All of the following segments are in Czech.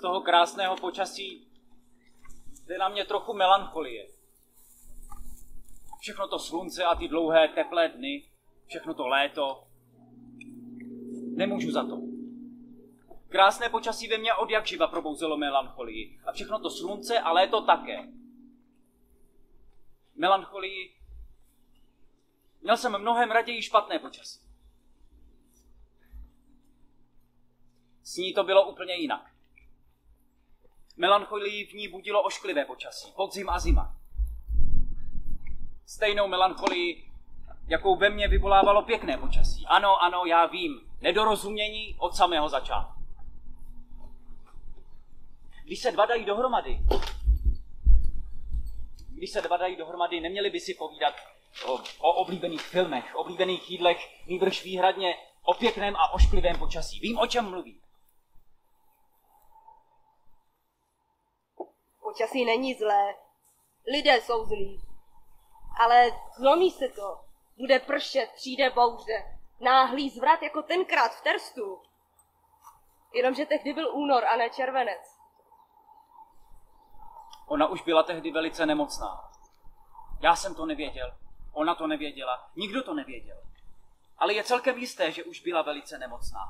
Toho krásného počasí jde na mě trochu melancholie. Všechno to slunce a ty dlouhé teplé dny, všechno to léto. Nemůžu za to. Krásné počasí ve mně od jak živa probouzelo melancholii. A všechno to slunce a léto také. Melancholii. Měl jsem mnohem raději špatné počasí. S ní to bylo úplně jinak. Melancholii v ní budilo ošklivé počasí, podzim a zima. Stejnou melancholii, jakou ve mně vyvolávalo pěkné počasí. Ano, ano, já vím, nedorozumění od samého začátku. Když se dva dají dohromady, když se dva dají dohromady, neměli by si povídat o, o oblíbených filmech, oblíbených jídlech, nýbrž výhradně o pěkném a ošklivém počasí. Vím, o čem mluvím. Počasí není zlé. Lidé jsou zlí. Ale zlomí se to. Bude pršet, přijde bouře. Náhlý zvrat jako tenkrát v Terstu. Jenomže tehdy byl únor a ne červenec. Ona už byla tehdy velice nemocná. Já jsem to nevěděl. Ona to nevěděla. Nikdo to nevěděl. Ale je celkem jisté, že už byla velice nemocná.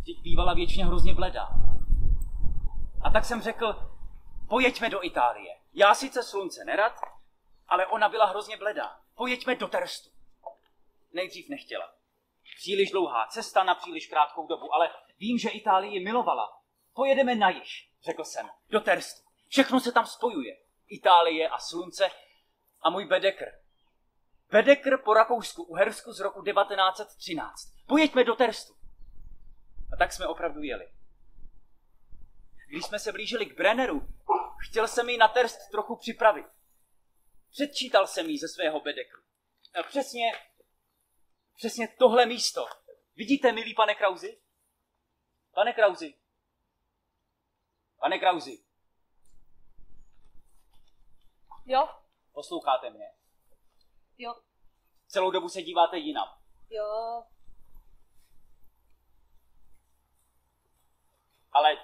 Vždyť bývala věčně hrozně bledá. A tak jsem řekl, pojeďme do Itálie. Já sice slunce nerad, ale ona byla hrozně bledá. Pojeďme do Terstu. Nejdřív nechtěla. Příliš dlouhá cesta na příliš krátkou dobu, ale vím, že Itálii milovala. Pojedeme na již, řekl jsem, do Terstu. Všechno se tam spojuje. Itálie a slunce a můj Bedekr. Bedekr po Rakousku-Uhersku z roku 1913. Pojeďme do Terstu. A tak jsme opravdu jeli. Když jsme se blížili k Brenneru, chtěl jsem ji na Terst trochu připravit. Předčítal jsem jí ze svého Bedekru. A přesně, přesně tohle místo. Vidíte, milý pane Krauzi? Pane Krauzi. Pane Krauzi. Jo? Posloucháte mě? Jo. Celou dobu se díváte jinam. Jo. Ale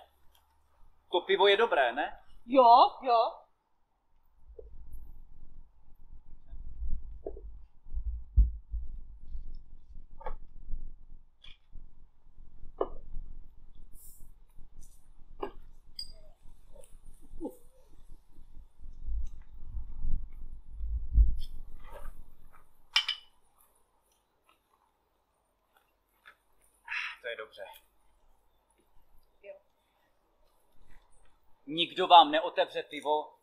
to pivo je dobré, ne? Jo, jo. To je dobře. Jo. Nikdo vám neotevře pivo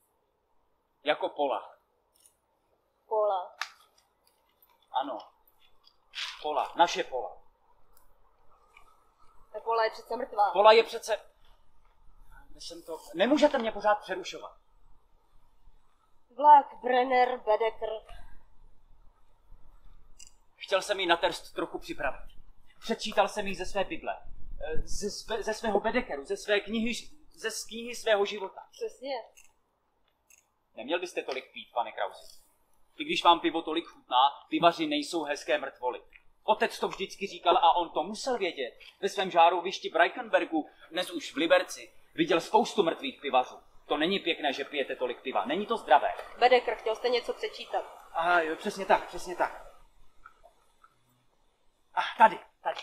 jako pola. Kola. Ano. Pola. Naše pola. Ta kola je přece mrtvá. Pola je přece... Jsem to... Nemůžete mě pořád přerušovat. Vlak, Brenner, Bedekr. Chtěl jsem ji na terst trochu připravit. Přečítal jsem jí ze své Bible, eh, ze, své, ze svého bedekeru, ze své knihy, ze knihy svého života. Přesně. Neměl byste tolik pít, pane Krausi. I když vám pivo tolik chutná, pivaři nejsou hezké mrtvoly. Otec to vždycky říkal a on to musel vědět. Ve svém žárovišti v Reichenbergu, dnes už v Liberci, viděl spoustu mrtvých pivařů. To není pěkné, že pijete tolik piva. Není to zdravé. Bedekr, chtěl jste něco přečítat. A jo, přesně tak, přesně tak. A tady, tady.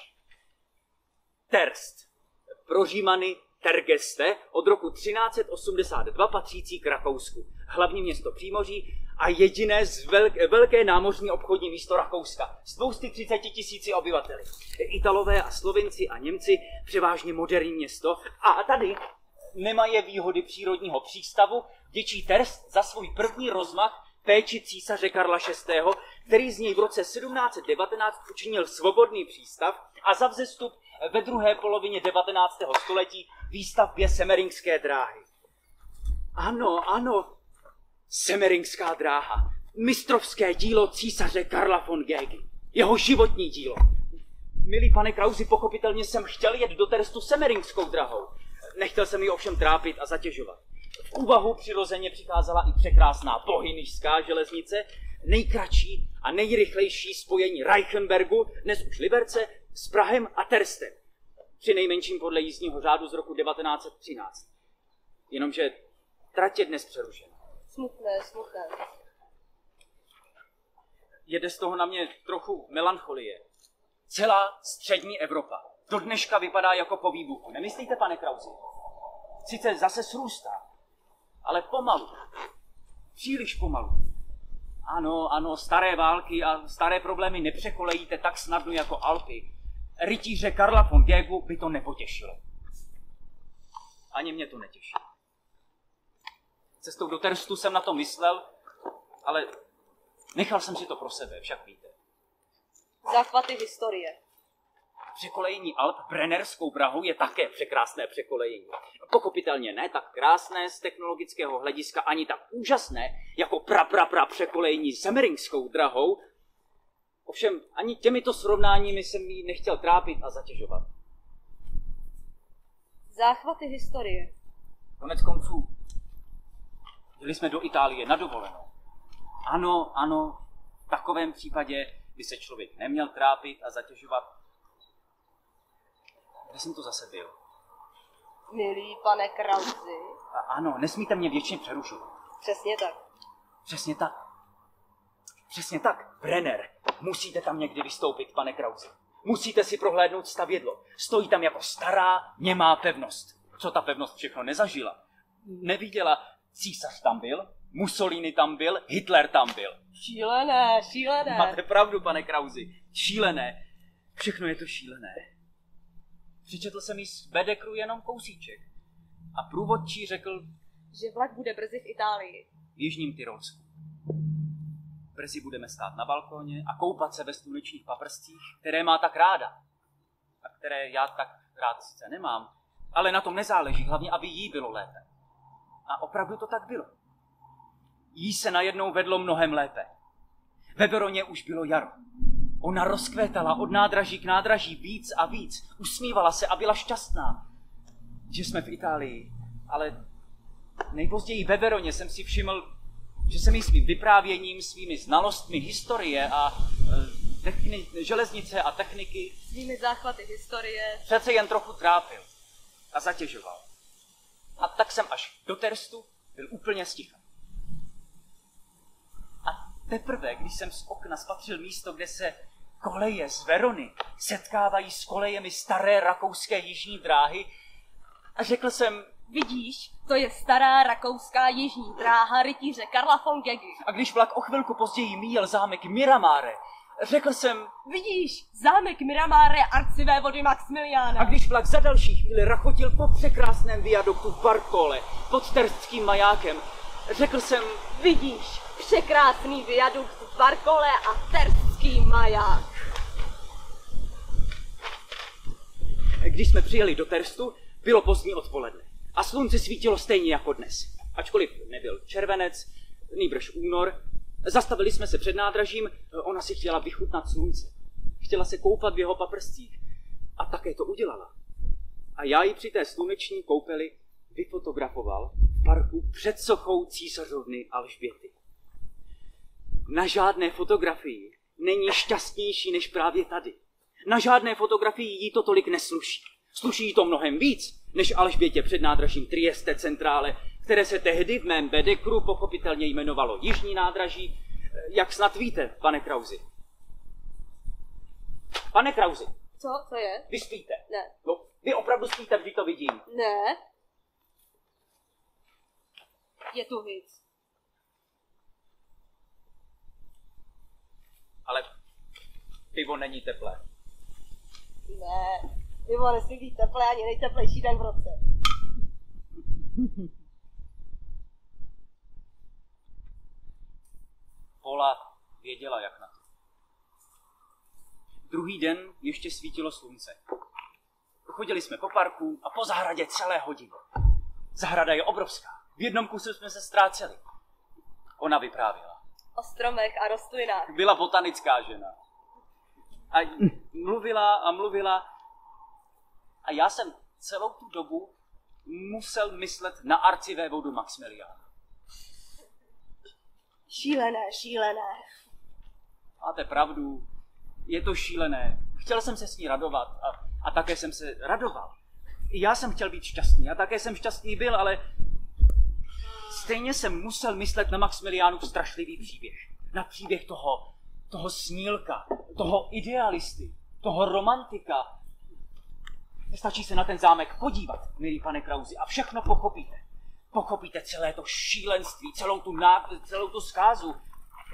Terst. Pro Římany Tergeste od roku 1382 patřící k Rakousku. Hlavní město Přímoří a jediné z velk, velké námořní obchodní místo Rakouska s 230 tisíci obyvateli. Italové a Slovinci a Němci převážně moderní město a tady nemají výhody přírodního přístavu, děčí Terst za svůj první rozmach péči císaře Karla VI., který z něj v roce 1719 učinil svobodný přístav a za vzestup ve druhé polovině 19. století výstavbě Semeringské dráhy. Ano, ano, Semeringská dráha, mistrovské dílo císaře Karla von Gégy, jeho životní dílo. Milý pane Krausi, pochopitelně jsem chtěl jet do Terstu Semeringskou drahou. Nechtěl jsem ji ovšem trápit a zatěžovat. V úvahu přirozeně přicházela i překrásná bohynižská železnice, nejkratší a nejrychlejší spojení Reichenbergu, dnes už Liberce, s Prahem a Terstem. Při nejmenším podle jízdního řádu z roku 1913. Jenomže trať je dnes přerušena. Smutné, smutné. Jede z toho na mě trochu melancholie. Celá střední Evropa do dneška vypadá jako po výbuchu. Nemyslíte, pane Krauzi? Sice zase srůstá, ale pomalu. Příliš pomalu. Ano, ano, staré války a staré problémy nepřekolejíte tak snadno jako Alpy. Rytíře Karla von Gegu by to nepotěšilo. Ani mě to netěší. Cestou do Terstu jsem na to myslel, ale nechal jsem si to pro sebe, však víte. Záchvaty historie. Překolejení Alp Brennerskou Prahou je také překrásné překolejení. Pochopitelně ne tak krásné z technologického hlediska, ani tak úžasné, jako pra pra pra překolejení Semeringskou drahou. Ovšem ani těmito srovnáními jsem ji nechtěl trápit a zatěžovat. Záchvaty historie. Konec konců, jeli jsme do Itálie na dovolenou. Ano, ano, v takovém případě by se člověk neměl trápit a zatěžovat. Kde jsem to zase byl? Milý pane Krauzi. A ano, nesmíte mě věčně přerušovat. Přesně tak. Přesně tak. Přesně tak. Brenner, musíte tam někdy vystoupit, pane Krauzi. Musíte si prohlédnout stavědlo. Stojí tam jako stará, němá pevnost. Co ta pevnost všechno nezažila? Neviděla, císař tam byl, Mussolini tam byl, Hitler tam byl. Šílené, šílené. Máte pravdu, pane Krauzi. Šílené. Všechno je to šílené. Přečetl jsem jí z Bedekru jenom kousíček. A průvodčí řekl Že vlak bude brzy v Itálii. v Jižním Tyrolsku. Brzy budeme stát na balkóně a koupat se ve slunečních paprscích, které má tak ráda. A které já tak rád sice nemám, ale na tom nezáleží, hlavně aby jí bylo lépe. A opravdu to tak bylo. Jí se najednou vedlo mnohem lépe. Ve Veroně už bylo jaro. Ona rozkvétala od nádraží k nádraží víc a víc. Usmívala se a byla šťastná, že jsme v Itálii. Ale nejpozději ve Veroně jsem si všiml, že se mi svým vyprávěním, svými znalostmi historie a e, techni- železnice a techniky Svými záchvaty historie. přece jen trochu trápil a zatěžoval. A tak jsem až do Terstu byl úplně sticha. A teprve, když jsem z okna spatřil místo, kde se koleje z Verony setkávají s kolejemi staré rakouské jižní dráhy, a řekl jsem, Vidíš, to je stará rakouská jižní dráha rytíře Karla von Gegi. a když vlak o chvilku později míjel zámek Miramare, řekl jsem, Vidíš, zámek Miramare arcivé vody Maximiliána. a když vlak za další chvíli rachotil po překrásném viaduktu v Barkole pod terstským majákem, řekl jsem, Vidíš, překrásný viadukt v Barkole a terský maják. Když jsme přijeli do Terstu, bylo pozdní odpoledne a slunce svítilo stejně jako dnes. Ačkoliv nebyl červenec, nýbrž únor, zastavili jsme se před nádražím, ona si chtěla vychutnat slunce. Chtěla se koupat v jeho paprscích a také to udělala. A já ji při té sluneční koupeli vyfotografoval v parku před sochou císařovny Alžběty. Na žádné fotografii není šťastnější než právě tady. Na žádné fotografii jí to tolik nesluší. Sluší to mnohem víc, než Alžbětě před nádražím Trieste Centrále, které se tehdy v mém bedekru pochopitelně jmenovalo Jižní nádraží, jak snad víte, pane Krauzi. Pane Krauzi, Co, co je? vy spíte. Ne. No, vy opravdu spíte, vždy to vidím. Ne. Je tu víc. Ale pivo není teplé. Ne. Pivo nesmí být teplé ani nejteplejší den v roce. Pola věděla, jak na to. Druhý den ještě svítilo slunce. Chodili jsme po parku a po zahradě celé hodiny. Zahrada je obrovská. V jednom kuse jsme se ztráceli. Ona vyprávěla. O stromech a rostlinách. Byla botanická žena. A mluvila a mluvila. A já jsem celou tu dobu musel myslet na arcivévodu Maximiliána. Šílené, šílené. Máte pravdu, je to šílené. Chtěl jsem se s ní radovat a, a také jsem se radoval. I já jsem chtěl být šťastný a také jsem šťastný byl, ale stejně jsem musel myslet na Maximiliánův strašlivý příběh. Na příběh toho, toho snílka, toho idealisty, toho romantika. Stačí se na ten zámek podívat, milý pane Krauzi, a všechno pochopíte. Pochopíte celé to šílenství, celou tu, ná, celou tu zkázu.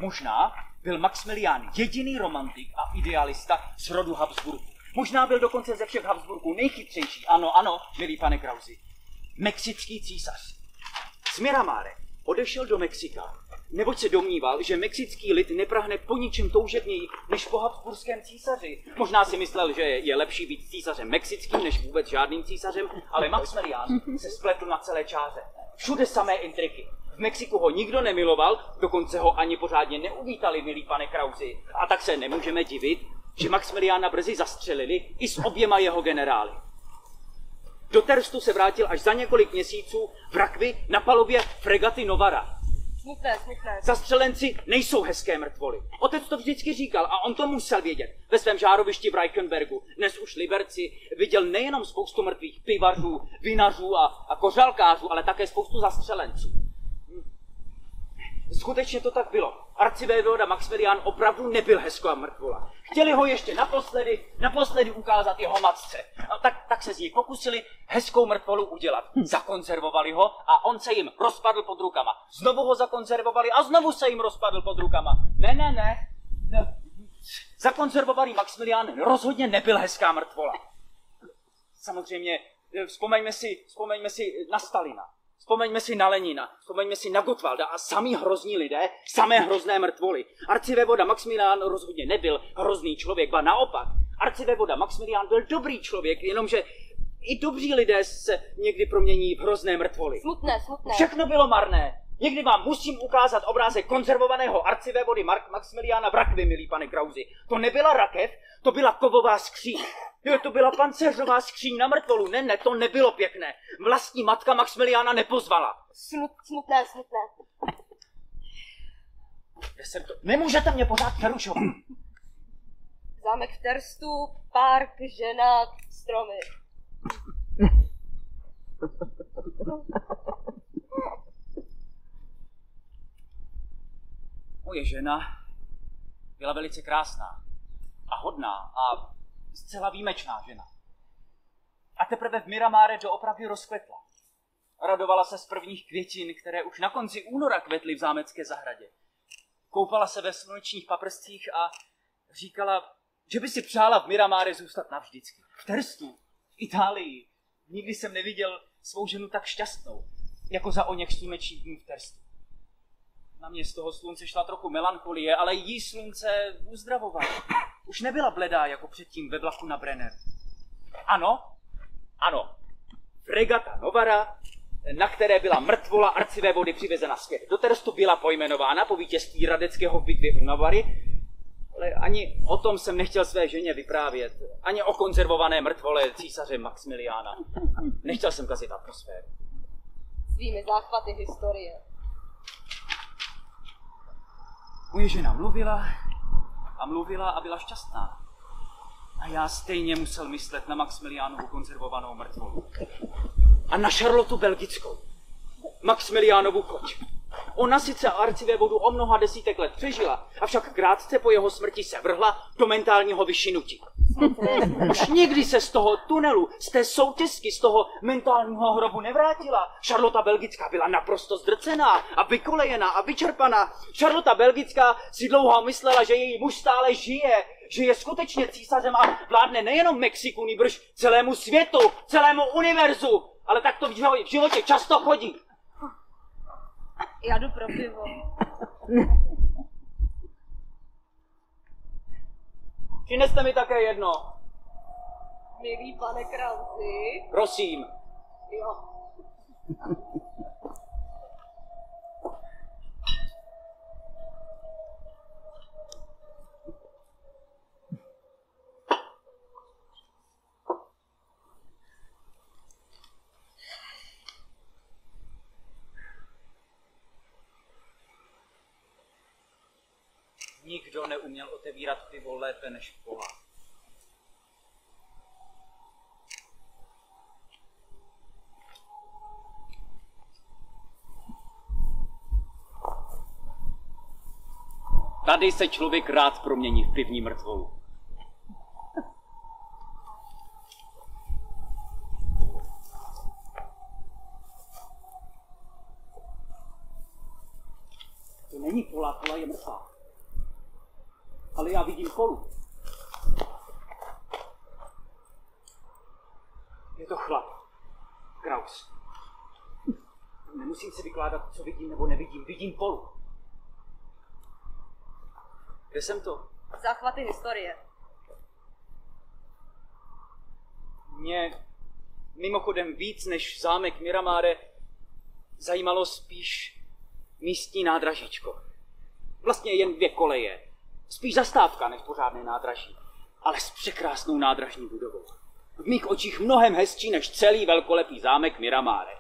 Možná byl Maximilián jediný romantik a idealista z rodu Habsburgu. Možná byl dokonce ze všech Habsburků nejchytřejší. Ano, ano, milý pane Krauzi. Mexický císař. Z Miramare odešel do Mexika, neboť se domníval, že mexický lid neprahne po ničem toužebněji než po habsburském císaři. Možná si myslel, že je lepší být císařem mexickým než vůbec žádným císařem, ale Maximilián se spletl na celé čáře. Všude samé intriky. V Mexiku ho nikdo nemiloval, dokonce ho ani pořádně neuvítali, milí pane Krauzi. A tak se nemůžeme divit, že Maximiliána brzy zastřelili i s oběma jeho generály. Do Terstu se vrátil až za několik měsíců v rakvi na palubě fregaty Novara. Smutné, smutné. Zastřelenci nejsou hezké mrtvoly. Otec to vždycky říkal a on to musel vědět. Ve svém žárovišti v Reichenbergu, dnes už Liberci, viděl nejenom spoustu mrtvých pivařů, vinařů a, a kořalkářů, ale také spoustu zastřelenců. Skutečně to tak bylo. Arcivévoda Maximilián opravdu nebyl hezká mrtvola. Chtěli ho ještě naposledy, naposledy ukázat jeho matce. A tak, tak se z něj pokusili hezkou mrtvolu udělat. Zakonzervovali ho a on se jim rozpadl pod rukama. Znovu ho zakonzervovali a znovu se jim rozpadl pod rukama. Ne, ne, ne. ne. Zakonzervovaný Maximilián rozhodně nebyl hezká mrtvola. Samozřejmě, eh, vzpomeňme si, vzpomeňme si na Stalina. Vzpomeňme si na Lenina, vzpomeňme si na Gotwalda a samý hrozní lidé, samé hrozné mrtvoly. Arcivévoda Maximilián rozhodně nebyl hrozný člověk, ba naopak. Arcivévoda Maximilián byl dobrý člověk, jenomže i dobří lidé se někdy promění v hrozné mrtvoly. Smutné, smutné. Všechno bylo marné. Někdy vám musím ukázat obrázek konzervovaného arcivévody Mark Maximiliána v rakvi, milý pane Krauzi. To nebyla rakev, to byla kovová skříň. Jo, to byla pancéřová skříň na mrtvolu. Ne, ne, to nebylo pěkné. Vlastní matka Maximiliána nepozvala. Smut, smutné, smutné. Já jsem to... Nemůžete mě pořád přerušovat. Zámek v Terstu, park, žena, stromy. Moje žena byla velice krásná a hodná a zcela výjimečná žena. A teprve v Miramáre doopravdy rozkvetla. Radovala se z prvních květin, které už na konci února kvetly v zámecké zahradě. Koupala se ve slunečních paprscích a říkala, že by si přála v Miramáre zůstat navždycky. V Terstu, v Itálii. Nikdy jsem neviděl svou ženu tak šťastnou, jako za o něch slunečních dnů v Terstu. Na mě z toho slunce šla trochu melancholie, ale jí slunce uzdravovalo. Už nebyla bledá jako předtím ve vlaku na Brenner. Ano, ano, fregata Novara, na které byla mrtvola arcivé vody přivezena zpět. Do Terstu byla pojmenována po vítězství Radeckého v bitvě u Novary, ale ani o tom jsem nechtěl své ženě vyprávět. Ani o konzervované mrtvole císaře Maximiliána. Nechtěl jsem kazit atmosféru. Svými záchvaty historie. Moje žena mluvila a mluvila a byla šťastná. A já stejně musel myslet na Maximiliánovu konzervovanou mrtvolu. A na Charlotu Belgickou. Maximiliánovu koč. Ona sice arcivé vodu o mnoha desítek let přežila, avšak krátce po jeho smrti se vrhla do mentálního vyšinutí. Už nikdy se z toho tunelu, z té soutězky, z toho mentálního hrobu nevrátila. Charlota Belgická byla naprosto zdrcená a vykolejená a vyčerpaná. Charlota Belgická si dlouho myslela, že její muž stále žije, že je skutečně císařem a vládne nejenom Mexiku, nýbrž celému světu, celému univerzu. Ale tak to v životě často chodí. Já jdu pro pivo. Přineste mi také jedno. Milý pane Krauzi. Prosím. Jo. nikdo neuměl otevírat pivo lépe než pohá. Tady se člověk rád promění v pivní mrtvolu. To není pola, Pola je mrtvá. Ale já vidím polu. Je to chlap. Kraus. Nemusím si vykládat, co vidím nebo nevidím. Vidím polu. Kde jsem to? Záchvaty historie. Mě mimochodem víc než zámek Miramáre zajímalo spíš místní nádražíčko. Vlastně jen dvě koleje. Spíš zastávka než pořádné nádraží, ale s překrásnou nádražní budovou. V mých očích mnohem hezčí než celý velkolepý zámek Miramáre.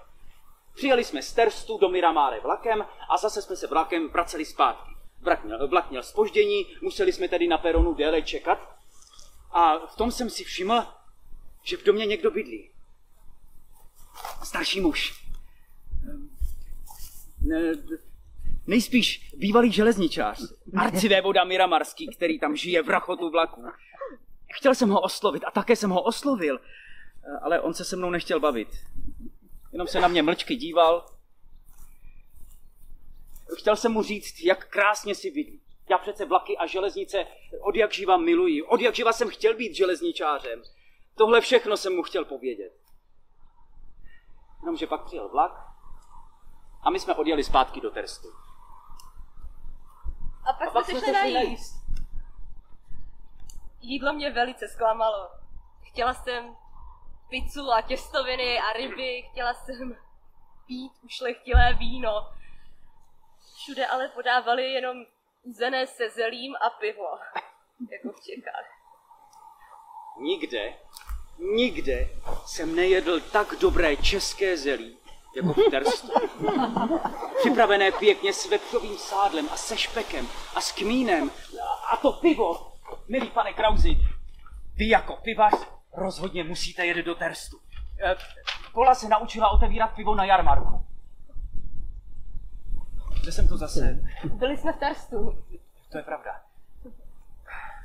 Přijeli jsme z Terstu do Miramáre vlakem a zase jsme se vlakem vraceli zpátky. Vlak měl, vlak měl spoždění, museli jsme tedy na peronu déle čekat a v tom jsem si všiml, že v domě někdo bydlí. Starší muž. Ne, nejspíš bývalý železničář, voda Miramarský, který tam žije v rachotu vlaku. Chtěl jsem ho oslovit a také jsem ho oslovil, ale on se se mnou nechtěl bavit. Jenom se na mě mlčky díval. Chtěl jsem mu říct, jak krásně si vidí. Já přece vlaky a železnice od jak živa miluji. Od jak živa jsem chtěl být železničářem. Tohle všechno jsem mu chtěl povědět. Jenomže pak přijel vlak a my jsme odjeli zpátky do Terstu. A pak, a pak jsme se šli najíst. Jídlo mě velice zklamalo. Chtěla jsem pizzu a těstoviny a ryby, chtěla jsem pít ušlechtilé víno. Všude ale podávali jenom uzené se zelím a pivo, jako v Čechách. Nikde, nikde jsem nejedl tak dobré české zelí, jako v Terstu. Připravené pěkně s vepřovým sádlem a se špekem a s kmínem. A to pivo, milý pane Krauzi, vy jako pivař rozhodně musíte jet do Terstu. E, Pola se naučila otevírat pivo na jarmarku. Kde jsem to zase? Byli jsme v Terstu. To je pravda.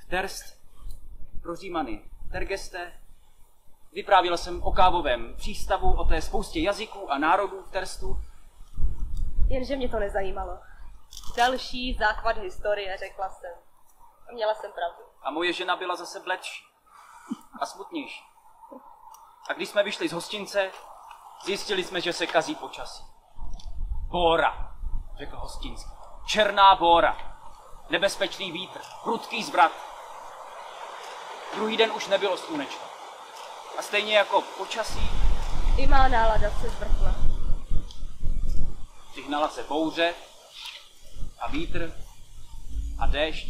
Terst, pro Římany, Tergeste, Vyprávěl jsem o kávovém přístavu, o té spoustě jazyků a národů v Terstu. Jenže mě to nezajímalo. Další záchvat historie, řekla jsem. A měla jsem pravdu. A moje žena byla zase bledší a smutnější. A když jsme vyšli z hostince, zjistili jsme, že se kazí počasí. Bóra, řekl hostinský. Černá bóra. Nebezpečný vítr, prudký zvrat. Druhý den už nebylo slunečno. A stejně jako počasí... I má nálada se zvrtla. Přihnala se bouře a vítr a déšť.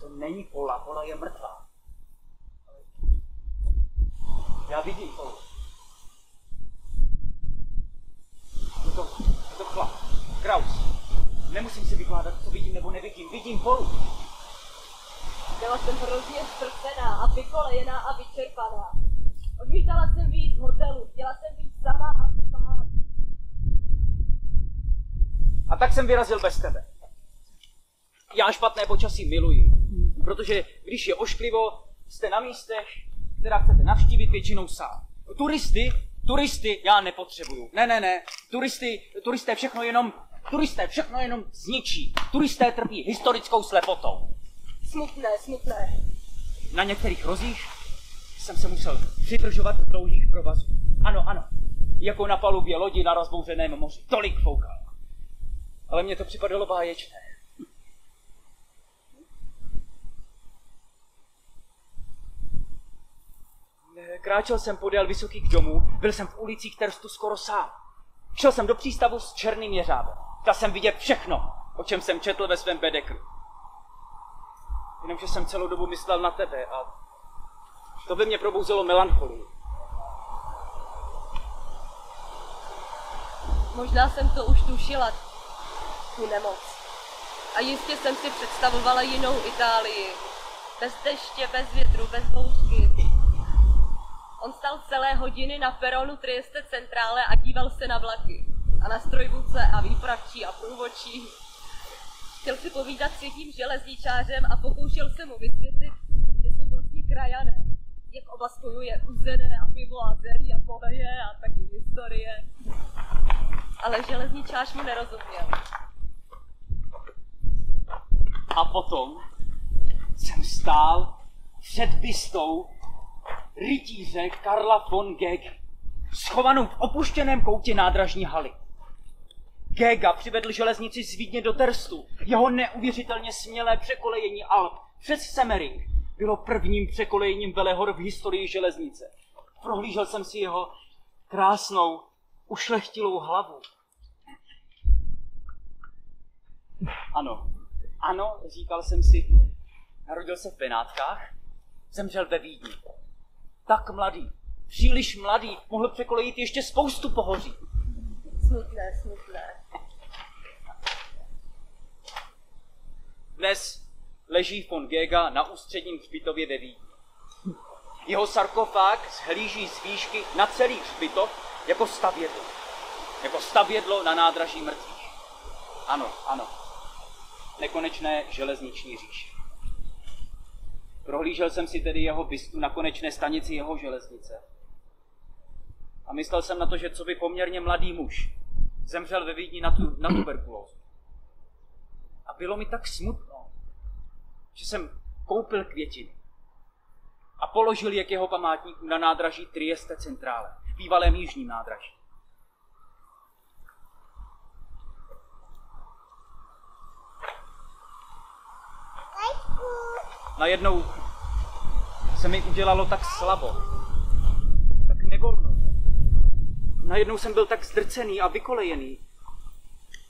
To není pola, pola je mrtvá. Já vidím polu. Je to, je to chlap. Kraus. Nemusím si vykládat, vidím. Vidím polu. Byla jsem hrozně ztrcená a vykolejená a vyčerpaná. Odmítala jsem víc z hotelu, chtěla jsem být sama a spát. A tak jsem vyrazil bez tebe. Já špatné počasí miluji, protože když je ošklivo, jste na místech, která chcete navštívit většinou sám. Turisty, turisty já nepotřebuju. Ne, ne, ne, turisty, turisté všechno jenom Turisté všechno jenom zničí. Turisté trpí historickou slepotou. Smutné, smutné. Na některých rozích jsem se musel přidržovat dlouhých provazů. Ano, ano. Jako na palubě lodi na rozbouřeném moři. Tolik foukal. Ale mně to připadalo báječné. Kráčel jsem podél vysokých domů, byl jsem v ulicích Terstu skoro sám. Šel jsem do přístavu s černým jeřábem. Chtěl jsem vidět všechno, o čem jsem četl ve svém bedekru. Jenomže jsem celou dobu myslel na tebe a to by mě probouzelo melancholii. Možná jsem to už tušila, tu nemoc. A jistě jsem si představovala jinou Itálii. Bez deště, bez větru, bez bouřky. On stal celé hodiny na peronu Trieste centrále a díval se na vlaky. A na strojvůdce a výpravčí a průvočí. Chtěl si povídat s jedním železničářem a pokoušel se mu vysvětlit, že jsou vlastně krajané. Jak oba spojuje uzené a pivo a zelí a koleje a taky historie. Ale železničář mu nerozuměl. A potom jsem stál před bystou rytíře Karla von Geg, schovanou v opuštěném koutě nádražní haly. Gega přivedl železnici z Vídně do Terstu. Jeho neuvěřitelně smělé překolejení Alp přes Semering bylo prvním překolejením Velehor v historii železnice. Prohlížel jsem si jeho krásnou, ušlechtilou hlavu. Ano, ano, říkal jsem si, narodil se v Benátkách, zemřel ve Vídni. Tak mladý, příliš mladý, mohl překolejit ještě spoustu pohoří. Smutné, smutné. Dnes leží von Gega na ústředním hřbitově ve Vídni. Jeho sarkofág zhlíží z výšky na celý hřbitov jako stavědlo. Jako stavědlo na nádraží mrtvých. Ano, ano. Nekonečné železniční říše. Prohlížel jsem si tedy jeho bystu na konečné stanici jeho železnice. A myslel jsem na to, že co by poměrně mladý muž zemřel ve Vídni na, tu, na tuberkulózu. A bylo mi tak smutno, že jsem koupil květiny a položil je k jeho památníku na nádraží Trieste Centrále, bývalém jižním nádraží. Najednou se mi udělalo tak slabo, tak nevolno. Najednou jsem byl tak zdrcený a vykolejený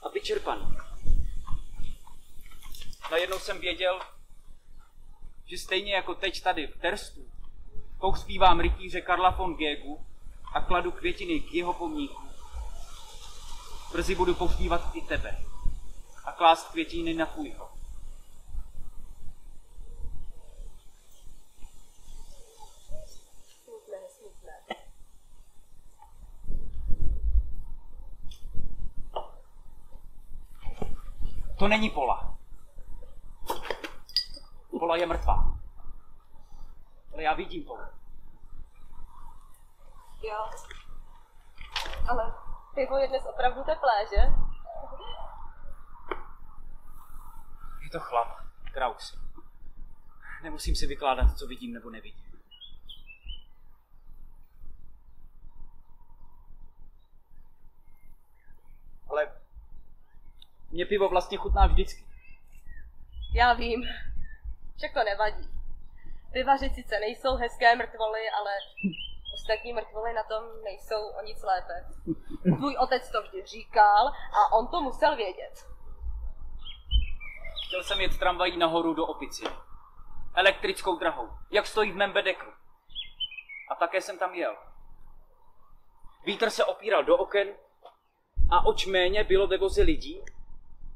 a vyčerpaný. Najednou jsem věděl, že stejně jako teď tady v Terstu pohřbívám rytíře Karla von Gegu a kladu květiny k jeho pomníku. Brzy budu pohřbívat i tebe a klást květiny na. Smutné, smutné. To není Pola. Pola je mrtvá. Ale já vidím Polu. Jo. Ale pivo je dnes opravdu teplé, že? Je to chlap, Kraus. Nemusím si vykládat, co vidím nebo nevidím. Ale mě pivo vlastně chutná vždycky. Já vím. To nevadí. Pivaři sice nejsou hezké mrtvoly, ale ostatní mrtvoly na tom nejsou o nic lépe. Tvůj otec to vždy říkal a on to musel vědět. Chtěl jsem jet tramvají nahoru do Opici. Elektrickou drahou, jak stojí v mém bedekru. A také jsem tam jel. Vítr se opíral do oken a oč méně bylo ve voze lidí,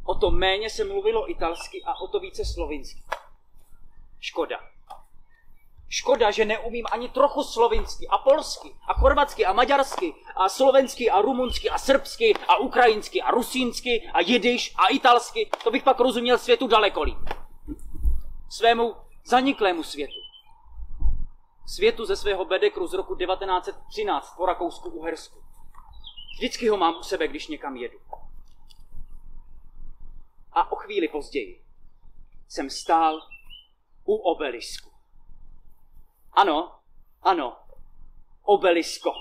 o to méně se mluvilo italsky a o to více slovinsky. Škoda. Škoda, že neumím ani trochu slovinsky a polsky a chorvatsky a maďarsky a slovensky a rumunsky a srbsky a ukrajinsky a rusínsky a jidiš a italsky. To bych pak rozuměl světu daleko líp. Svému zaniklému světu. Světu ze svého bedekru z roku 1913 po Rakousku-Uhersku. Vždycky ho mám u sebe, když někam jedu. A o chvíli později jsem stál u obelisku. Ano, ano, obelisko.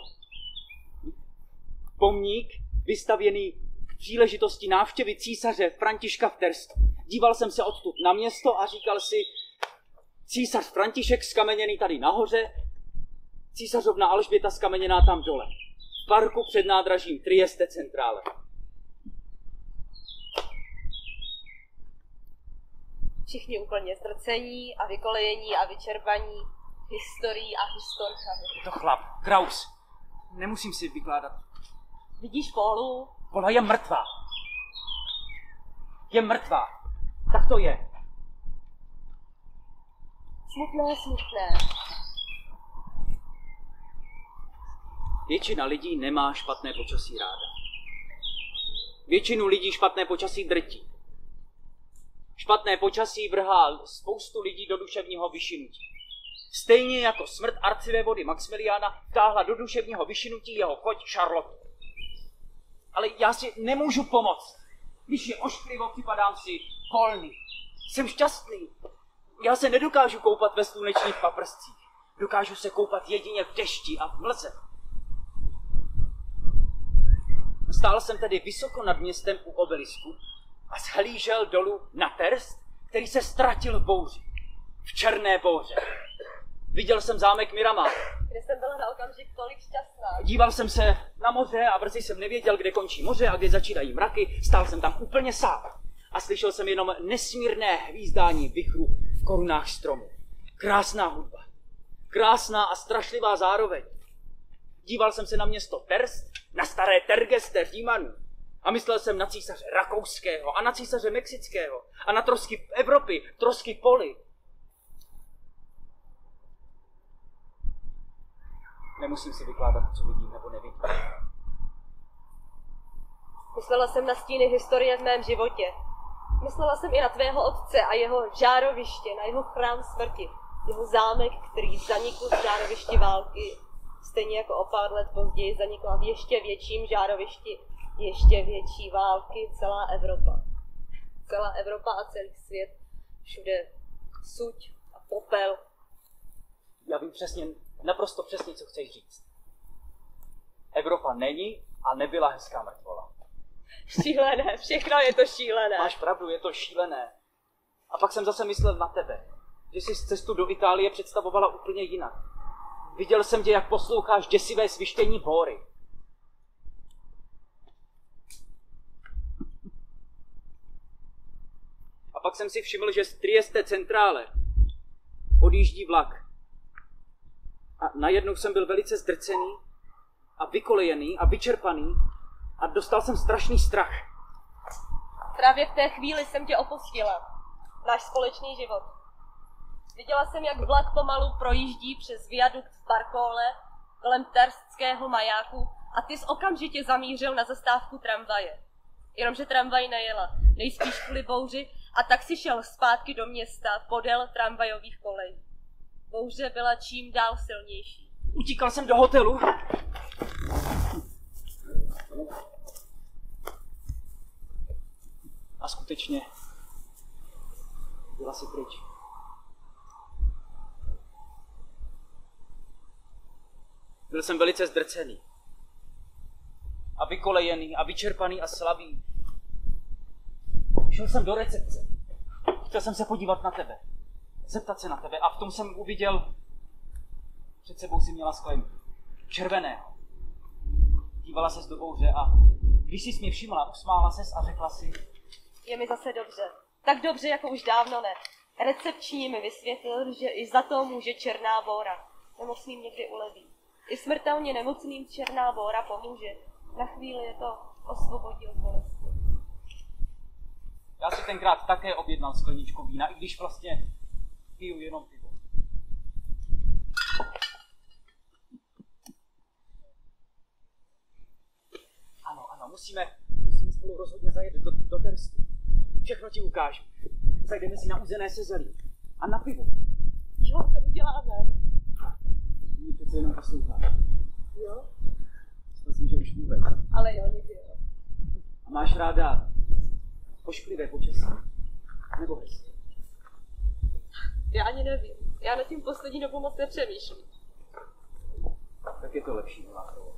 Pomník vystavěný k příležitosti návštěvy císaře Františka v Terstu. Díval jsem se odtud na město a říkal si, císař František skameněný tady nahoře, císařovna Alžběta skameněná tam dole. V parku před nádražím Trieste Centrále. Všichni úplně zdrcení a vykolejení a vyčerpaní historií a historkami. Je to chlap, Kraus. Nemusím si vykládat. Vidíš Polu? Ona je mrtvá. Je mrtvá. Tak to je. Smutné, smutné. Většina lidí nemá špatné počasí ráda. Většinu lidí špatné počasí drtí. Špatné počasí vrhá spoustu lidí do duševního vyšinutí. Stejně jako smrt arcivé vody Maximiliana vtáhla do duševního vyšinutí jeho choť Charlotte. Ale já si nemůžu pomoct. Když je ošklivo, připadám si kolný. Jsem šťastný. Já se nedokážu koupat ve slunečních paprscích. Dokážu se koupat jedině v dešti a v mlze. Stál jsem tedy vysoko nad městem u obelisku a zhlížel dolů na Terst, který se ztratil v bouři. V černé bouře. Viděl jsem zámek Miramar. Kde jsem byla na okamžik tolik šťastná. Díval jsem se na moře a brzy jsem nevěděl, kde končí moře a kde začínají mraky. Stál jsem tam úplně sám. A slyšel jsem jenom nesmírné hvízdání vichru v korunách stromů. Krásná hudba. Krásná a strašlivá zároveň. Díval jsem se na město Terst, na staré Tergeste Římanů. A myslel jsem na císaře rakouského a na císaře mexického a na trosky Evropy, trosky Poli. Nemusím si vykládat, co vidím nebo nevidím. Myslela jsem na stíny historie v mém životě. Myslela jsem i na tvého otce a jeho žároviště, na jeho chrám smrti, jeho zámek, který zanikl v žárovišti války, stejně jako o pár let později zanikla v ještě větším žárovišti ještě větší války celá Evropa. Celá Evropa a celý svět, všude suť a popel. Já vím přesně, naprosto přesně, co chceš říct. Evropa není a nebyla hezká mrtvola. Šílené, všechno je to šílené. Máš pravdu, je to šílené. A pak jsem zase myslel na tebe, že jsi cestu do Itálie představovala úplně jinak. Viděl jsem tě, jak posloucháš děsivé svištění bóry. Pak jsem si všiml, že z Trieste centrále odjíždí vlak. A najednou jsem byl velice zdrcený a vykolejený a vyčerpaný a dostal jsem strašný strach. Právě v té chvíli jsem tě opustila. Náš společný život. Viděla jsem, jak vlak pomalu projíždí přes viadukt v Barkole kolem Terstského majáku a ty jsi okamžitě zamířil na zastávku tramvaje. Jenomže tramvaj nejela, nejspíš kvůli bouři, a tak si šel zpátky do města podél tramvajových kolejí. Bouře byla čím dál silnější. Utíkal jsem do hotelu. A skutečně byla si pryč. Byl jsem velice zdrcený. A vykolejený a vyčerpaný a slabý. Šel jsem do recepce. Chtěl jsem se podívat na tebe. Zeptat se na tebe. A v tom jsem uviděl, před sebou si měla sklenku. Červeného. Dívala se do bouře a když jsi mě všimla, usmála ses a řekla si, Je mi zase dobře. Tak dobře, jako už dávno ne. Recepční mi vysvětlil, že i za to může černá bóra. Nemocným někdy uleví. I smrtelně nemocným černá bóra pomůže. Na chvíli je to osvobodí od bolesti. Já si tenkrát také objednal skleničku vína, i když vlastně piju jenom pivo. Ano, ano, musíme, musíme spolu rozhodně zajet do, do Terstu. Všechno ti ukážu. Zajdeme si na uzené sezelí. A na pivo. Jo, to uděláme. Mě přece jenom poslouchá. Jo? Myslel jsem, že už vůbec. Ale jo, někdy jo. A máš ráda pošklivé počasí? Nebo hezké? Já ani nevím. Já nad tím poslední dobou moc nepřemýšlím. Tak je to lepší, milá Chloe.